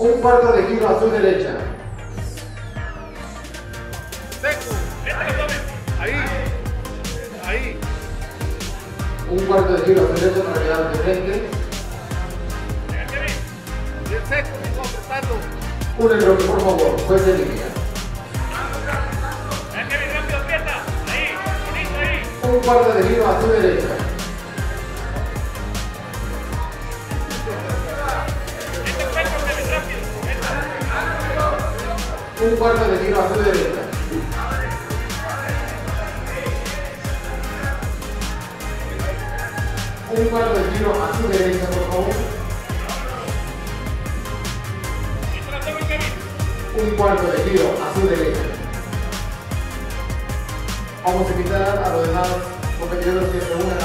Un cuarto de giro a su derecha. Seco. Ahí. Ahí. Un cuarto de giro a su derecha para quedar de frente. Bien seco, apretando. Un enroque, por favor. Juez de línea. Un cuarto de giro a su derecha. Un cuarto de giro a su derecha. Un cuarto de giro a su derecha, por favor. Un cuarto de giro a su derecha. Vamos a invitar a los demás competidores que se unan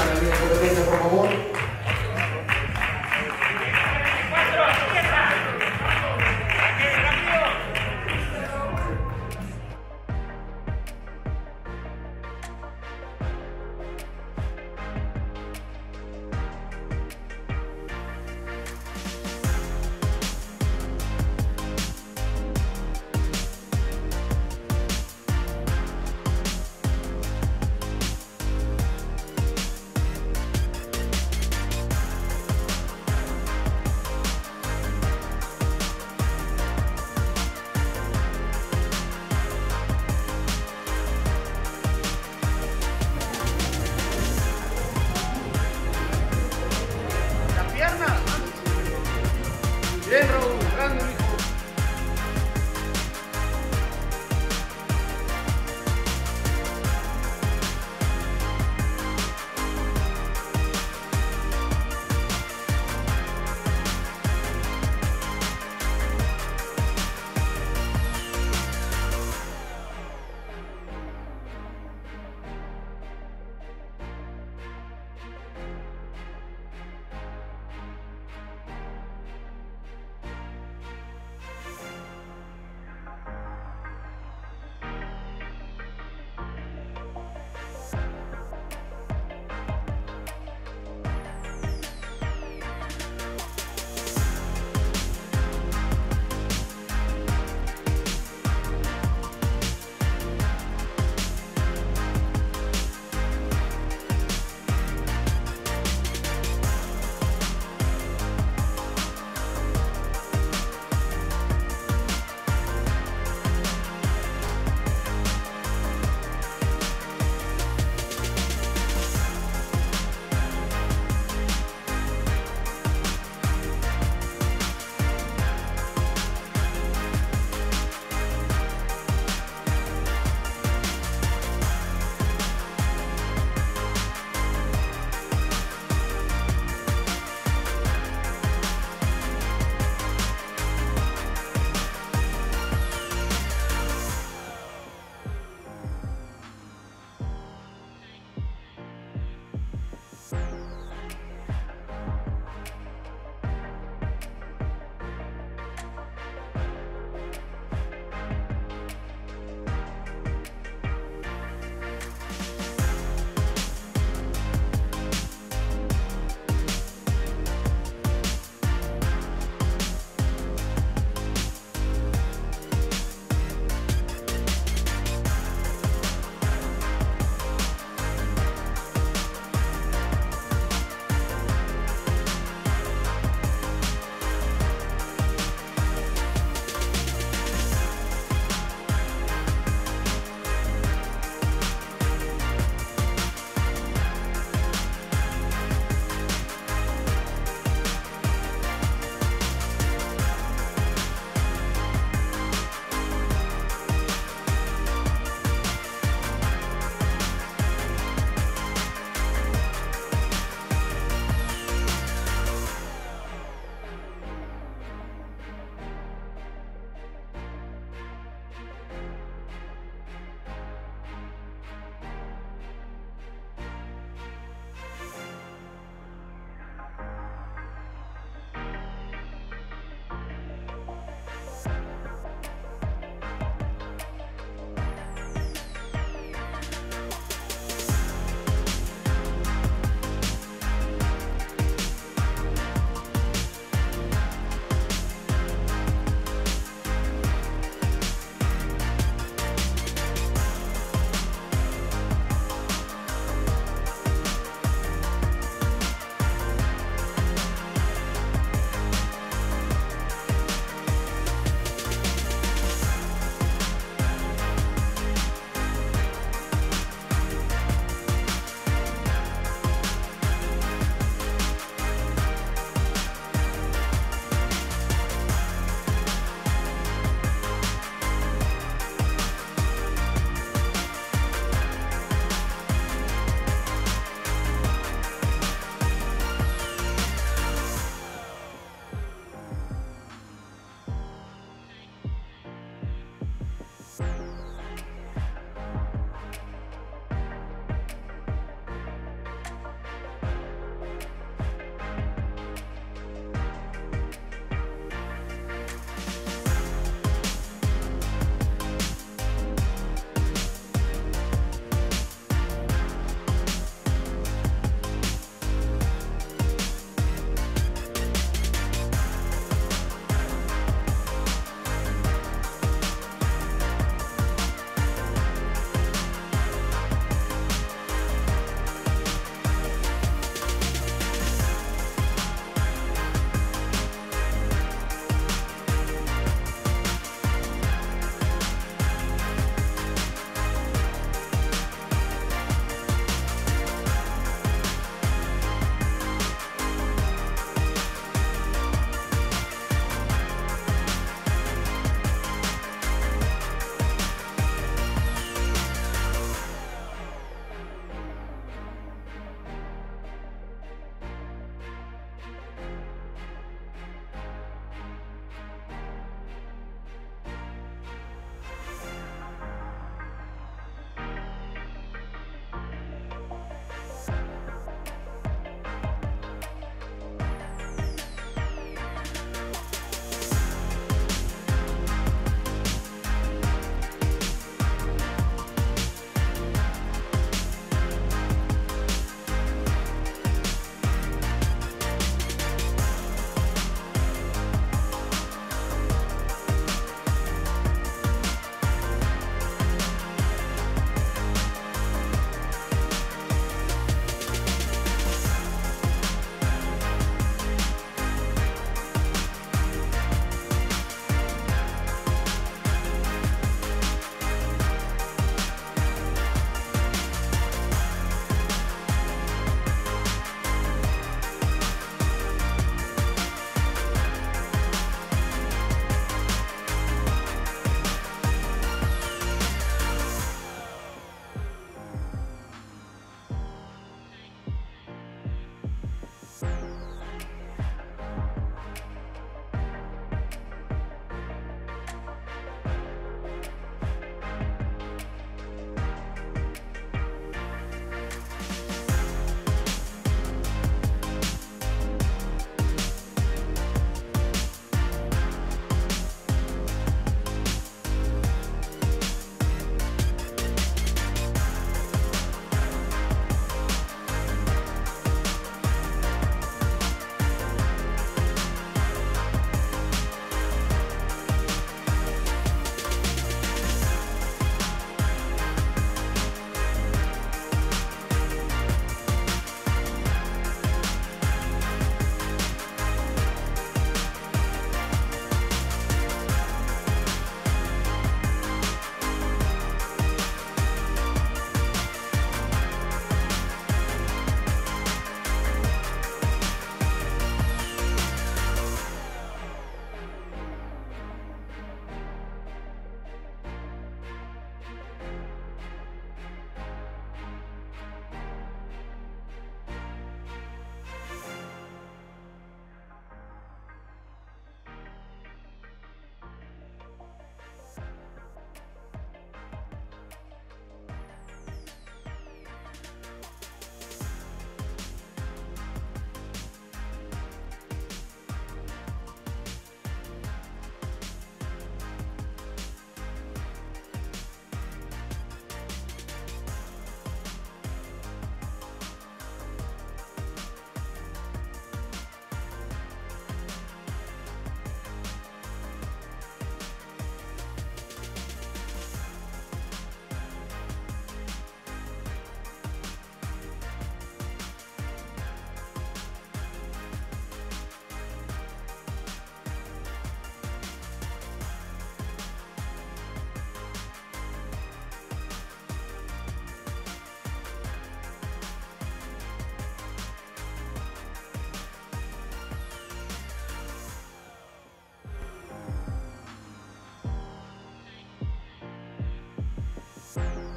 Bye.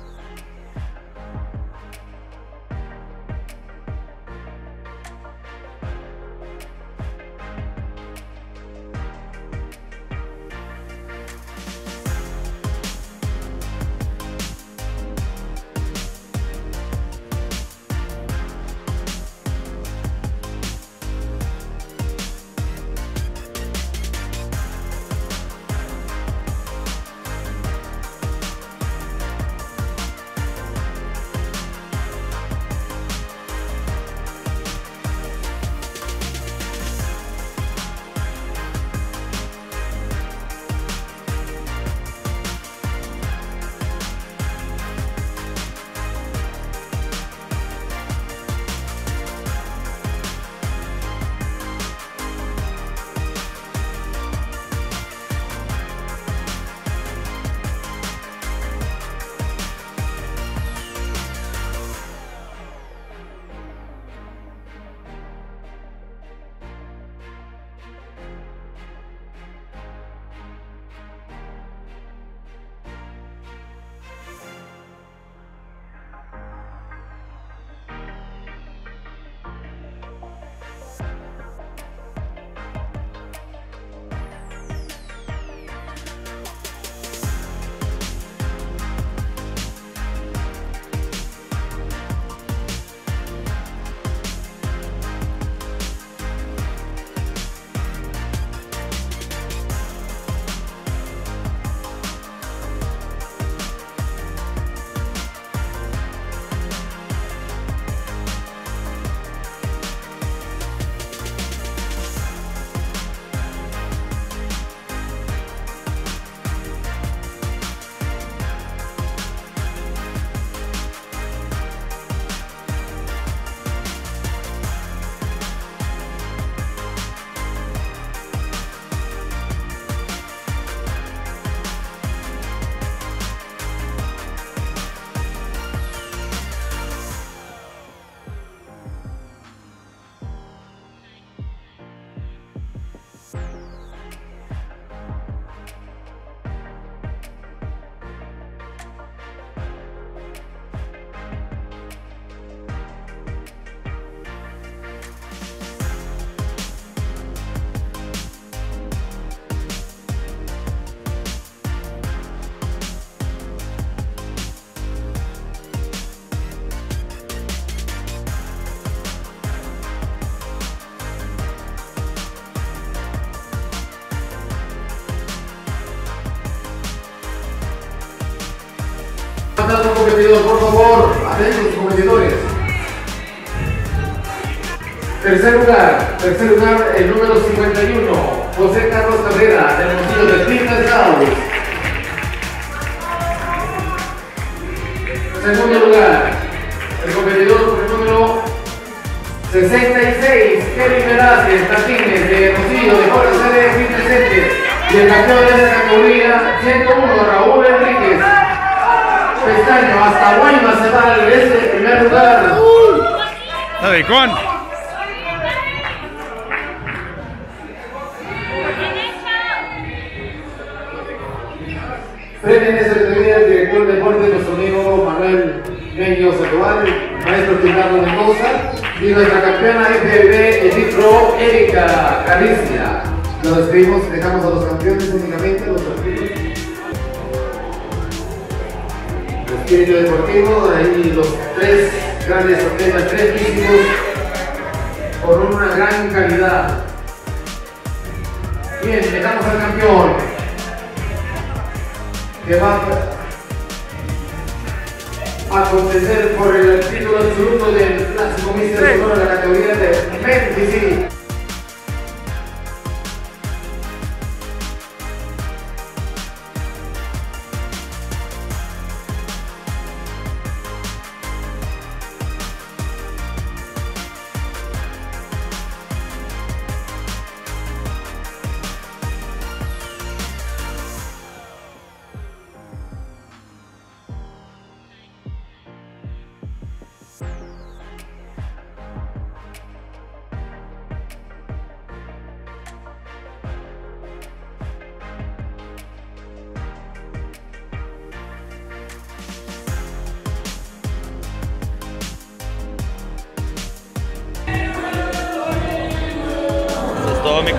Competidor, por favor, atentos competidores. Tercer lugar, tercer lugar, el número 51, José Carlos Cabrera, del Montillo de Fitness House. Segundo lugar, el competidor el número 66, Kevin Velázquez Martínez de Hermosillo, de JCD Fitness Center. Y el campeón de esta categoría, 101, Raúl Enríquez. Pestaño, hasta Guaymas se va al este primer lugar. Dale, en esta categoría el director de deporte, nuestro amigo Manuel Meño Sandoval, maestro Ricardo Mendoza, y nuestra campeona FBB Edith Pro, Erika Caricia. Nos despedimos, dejamos a los campeones únicamente, Deportivo, ahí los tres grandes atletas, tres físicos, con una gran calidad. Bien, dejamos al campeón que va a contender por el título absoluto del clásico Mister de la categoría de Memphis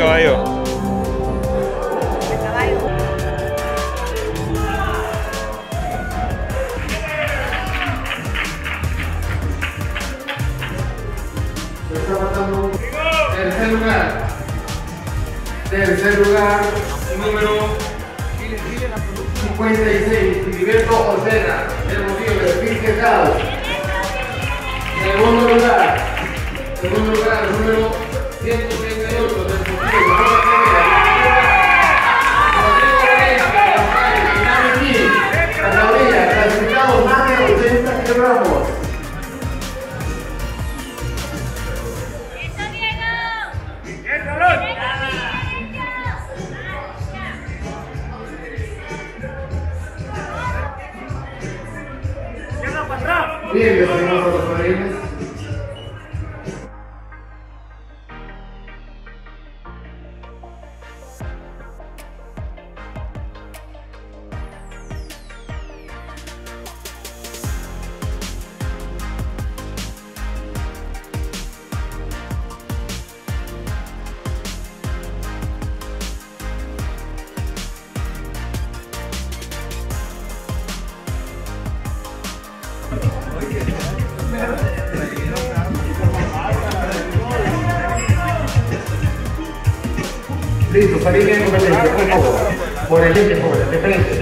Caballo. Matando tercer lugar. Tercer lugar, Por el por el de frente.